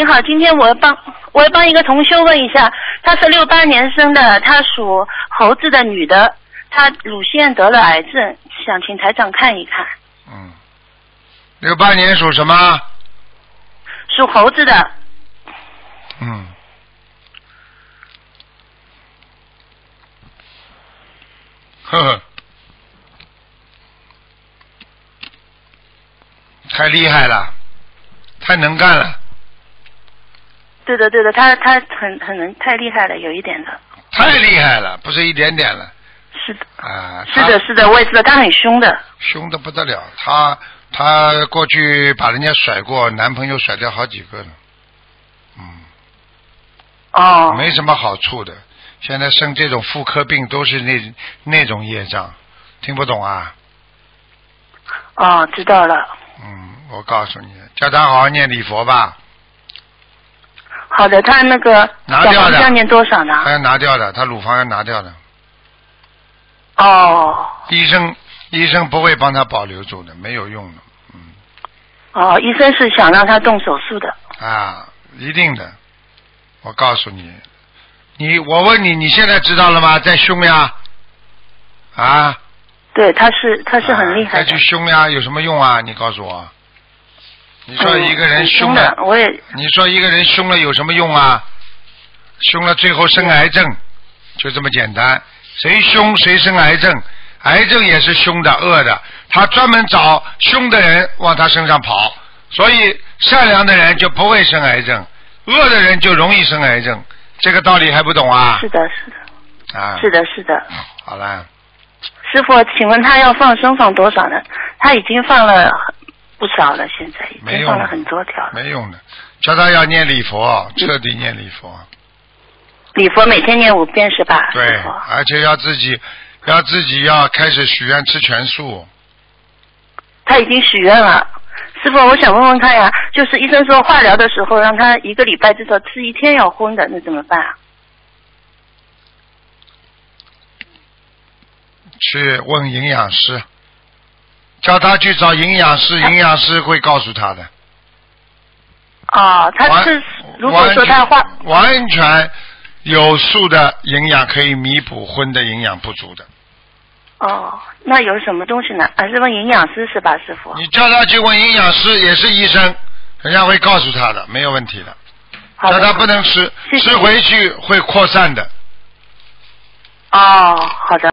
您好，今天我要帮我要帮一个同修问一下，她是六八年生的，她属猴子的女的，她乳腺得了癌症，想请台长看一看。嗯，六八年属什么？属猴子的，嗯。呵呵，太厉害了，太能干了，对的对的，他他很很能太厉害了，有一点的。太厉害了，不是一点点了是的，啊！是的，是的，我也知道，他很凶的。凶的不得了，他他过去把人家甩过，男朋友甩掉好几个了，嗯。哦。没什么好处的。现在生这种妇科病都是那那种业障，听不懂啊？哦，知道了。嗯，我告诉你，叫他好好念礼佛吧。好的，他那个拿掉的小房子要念多少呢？他要拿掉的，他乳房要拿掉的。哦医生医生不会帮他保留住的，没有用的嗯哦，医生是想让他动手术的。啊，一定的。我告诉你，你我问你，你现在知道了吗？在胸呀，啊，对，他是他是很厉害的再去。凶呀，有什么用啊？你告诉我。你说嗯一个人凶了，我也你说一个人凶了有什么用啊？凶了最后生癌症，就这么简单。谁凶谁生癌症，癌症也是凶的恶的，他专门找凶的人往他身上跑，所以善良的人就不会生癌症，恶的人就容易生癌症。这个道理还不懂啊？是的，是的，啊，是的，是的。好了，师傅，请问他要放生放多少呢？他已经放了不少了，现在已经放了很多条了。没用的，叫他要念礼佛，彻底念礼佛。礼佛每天念五遍是吧？对，而且要自己要自己要开始许愿吃全素。他已经许愿了。师傅，我想问问看呀，就是医生说化疗的时候让他一个礼拜至少吃一天要荤的，那怎么办啊？去问营养师，叫他去找营养师，营养师会告诉他的。啊，他是如果说他话完全有素的营养可以弥补荤的营养不足的。哦，那有什么东西呢？还是问营养师是吧，师傅？你叫他去问营养师，也是医生，人家会告诉他的，没有问题的。好的叫他不能吃，谢谢吃回去会扩散的。哦，好的。